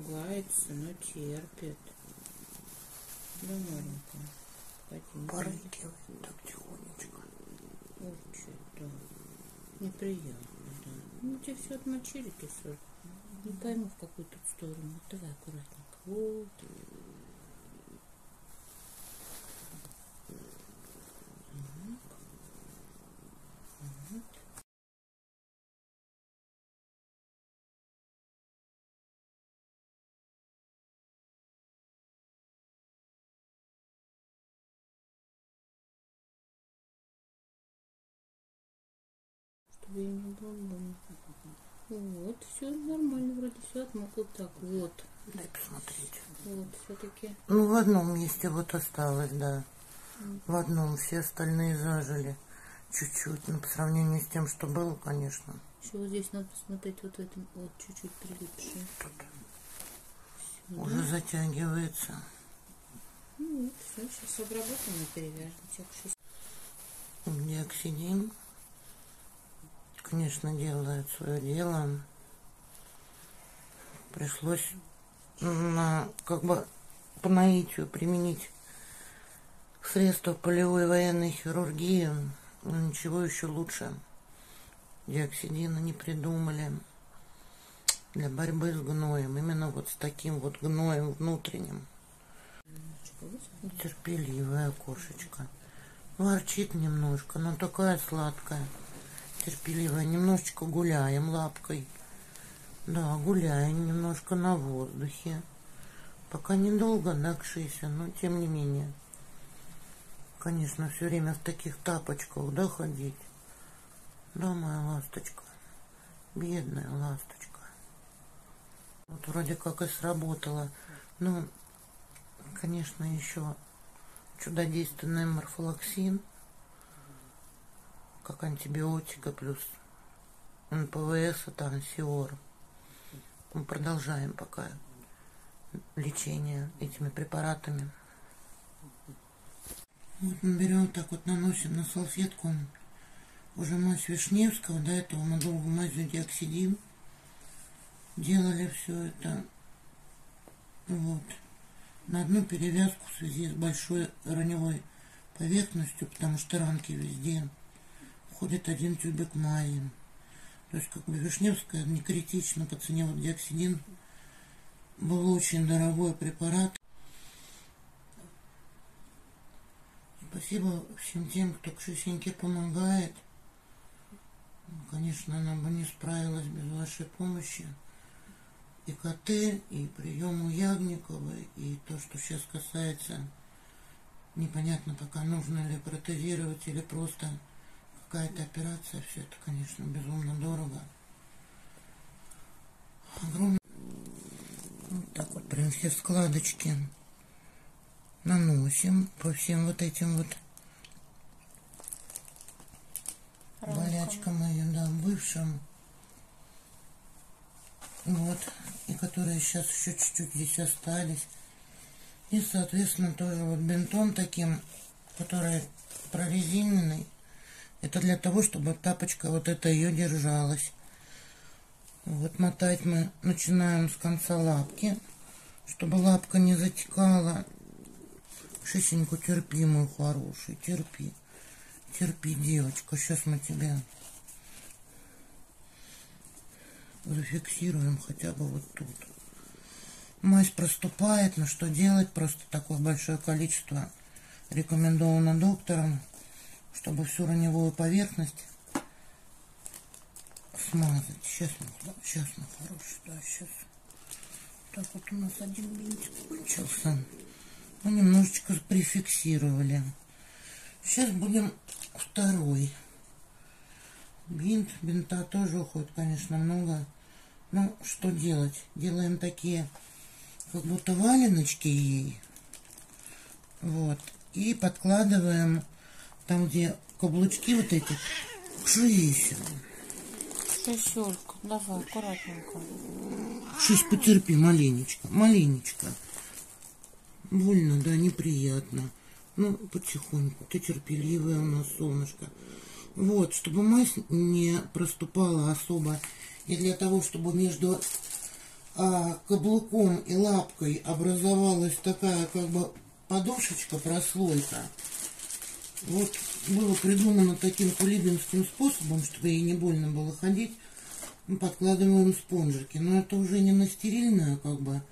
ругается, но терпит. Да, маленькая. Пойди, Порыкивает так тихонечко. Очень, да. Неприятно, да. Ну, тебе все отмочили, кисоль. Не пойму, в какую тут сторону. Давай аккуратненько. Вот. Чтобы я не было. Вот, все нормально, вроде все отмокло. Так, вот. Дай посмотреть. Вот, все-таки. Ну, в одном месте вот осталось, да. В одном все остальные зажили. Чуть-чуть, но по сравнению с тем, что было, конечно. Еще вот здесь надо посмотреть вот этом, вот чуть-чуть прилипшее. Сюда. Уже затягивается. Ну вот, все, сейчас обработаем и перевяжем. Шесть. Диоксидин, конечно, делает свое дело. Пришлось на, как бы по наитию применить средства полевой военной хирургии. Но ничего еще лучше диоксидина не придумали для борьбы с гноем. Именно вот с таким вот гноем внутренним. Терпеливая кошечка. Ворчит немножко, но такая сладкая. Терпеливая. Немножечко гуляем лапкой. Да, гуляем немножко на воздухе. Пока недолго нагшися, но тем не менее. Конечно, все время в таких тапочках, да, ходить. Да, моя ласточка. Бедная ласточка. Вот вроде как и сработало. Ну, конечно, еще чудодейственный морфолоксин, как антибиотика плюс НПВС, это ансиор. Мы продолжаем пока лечение этими препаратами. Вот мы берем так вот, наносим на салфетку уже мазь Вишневского. До этого мы долго мазью диоксидин делали все это. Вот. На одну перевязку в связи с большой раневой поверхностью, потому что ранки везде, входит один тюбик мази. То есть как бы Вишневская не критично по цене вот диоксидин был очень дорогой препарат. Спасибо всем тем, кто Кшисеньке помогает. Ну, Конечно, она бы не справилась без вашей помощи. И КТ, и прием у Ягникова, и то, что сейчас касается, непонятно пока нужно ли протезировать или просто какая-то операция. Все это, конечно, безумно дорого. Огромное. Вот так вот прям все складочки наносим по всем вот этим вот болячкам моим, да, бывшим. Вот, и которые сейчас еще чуть-чуть здесь остались. И, соответственно, тоже вот бинтом таким, который прорезиненный. Это для того, чтобы тапочка вот эта ее держалась. Вот мотать мы начинаем с конца лапки, чтобы лапка не затекала. Шесеньку терпи, мой хороший, терпи. Терпи, девочка, сейчас мы тебя зафиксируем хотя бы вот тут. Мазь проступает, но что делать? Просто такое большое количество рекомендовано доктором, чтобы всю раневую поверхность смазать. Сейчас мы, сейчас мы хороший, да, сейчас. Так вот у нас один бинтик кончился. Мы немножечко прификсировали. Сейчас будем второй. Бинт, бинта тоже уходит, конечно, много. Ну, что делать? Делаем такие, как будто валеночки ей. Вот. И подкладываем там, где каблучки вот эти, кшися. Шестерка, давай, аккуратненько. Шесть потерпи, маленечко, маленечко. Больно, да, неприятно. Ну, потихоньку. Ты терпеливая у нас, солнышко. Вот, чтобы мазь не проступала особо. И для того, чтобы между а каблуком и лапкой образовалась такая как бы подушечка, прослойка. Вот было придумано таким кулибинским способом, чтобы ей не больно было ходить. Мы подкладываем спонжики. Но это уже не на стерильную как бы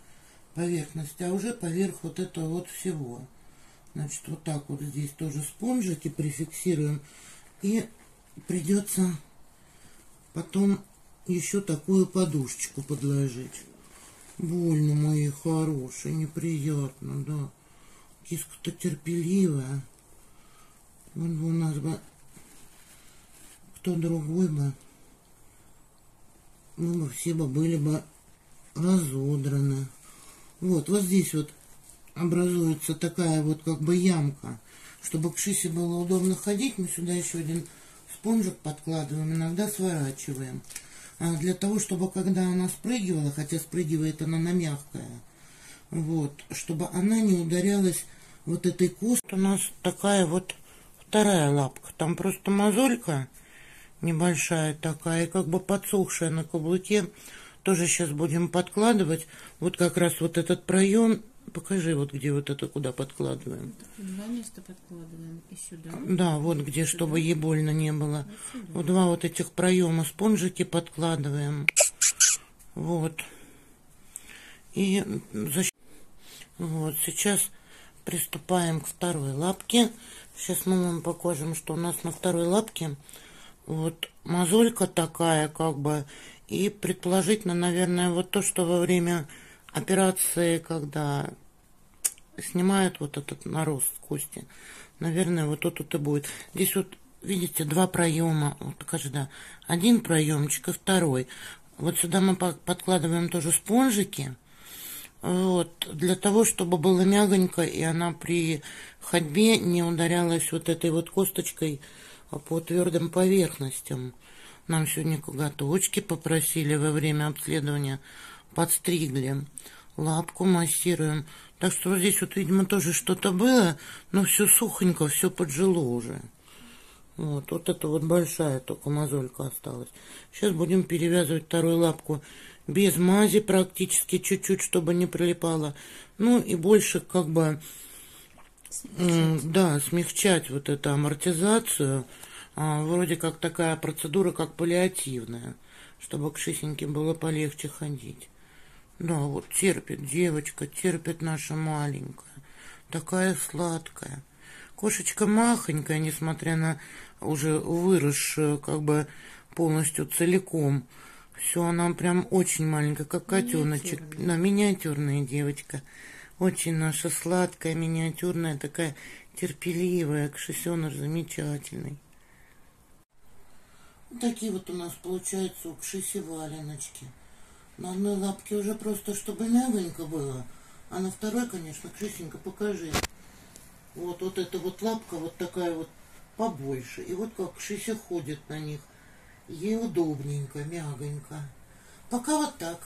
поверхность, а уже поверх вот этого вот всего. Значит, вот так вот здесь тоже спонжики прификсируем. И придется потом еще такую подушечку подложить. Больно, мои хорошие, неприятно, да. Киска-то терпеливая. Вот бы у нас бы кто другой бы, мы бы все бы были бы разодраны. Вот, вот здесь вот образуется такая вот как бы ямка. Чтобы к шисе было удобно ходить, мы сюда еще один спонжик подкладываем, иногда сворачиваем. А для того, чтобы когда она спрыгивала, хотя спрыгивает она на мягкое, вот, чтобы она не ударялась вот этой костью. У нас такая вот вторая лапка. Там просто мозолька небольшая такая, и как бы подсохшая на каблуке. Тоже сейчас будем подкладывать. Вот как раз вот этот проем. Покажи, вот где вот это куда подкладываем. Два места подкладываем и сюда. Да, вот где, сюда. чтобы ей больно не было. Вот, вот два вот этих проема спонжики подкладываем. Вот. И защ... вот сейчас приступаем к второй лапке. Сейчас мы вам покажем, что у нас на второй лапке вот мозолька такая, как бы, и предположительно, наверное, вот то, что во время операции, когда снимают вот этот нарост кости, наверное, вот тут вот и будет. Здесь вот, видите, два проема, вот покажи, один проемчик и второй. Вот сюда мы подкладываем тоже спонжики, вот, для того, чтобы было мягонько, и она при ходьбе не ударялась вот этой вот косточкой по твердым поверхностям. Нам сегодня коготочки попросили во время обследования, подстригли, лапку массируем. Так что вот здесь вот, видимо, тоже что-то было, но все сухонько, все поджило уже. Вот, вот это вот большая только мозолька осталась. Сейчас будем перевязывать вторую лапку без мази практически, чуть-чуть, чтобы не прилипало. Ну и больше как бы, смягчать. да, смягчать вот эту амортизацию. А, вроде как такая процедура, как паллиативная, чтобы к шисеньке было полегче ходить. Да, вот терпит девочка, терпит наша маленькая, такая сладкая. Кошечка махонькая, несмотря на уже выросшую, как бы полностью целиком. Все, она прям очень маленькая, как котеночек. Да, миниатюрная девочка. Очень наша сладкая, миниатюрная, такая терпеливая, кшесенок замечательный. Такие вот у нас получаются укшиси валеночки. На одной лапке уже просто, чтобы мягонько было, а на второй, конечно, кшисенько покажи. Вот, вот эта вот лапка вот такая вот побольше. И вот как кшися ходит на них – Ей удобненько, мягонько. Пока вот так.